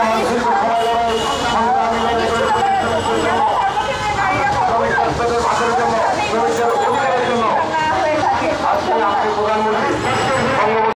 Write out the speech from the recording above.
Brasil.